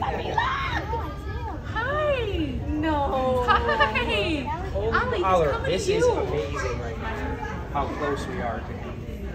Hi. No. Hi. Holy Ollie, This is amazing right now. How close we are to him.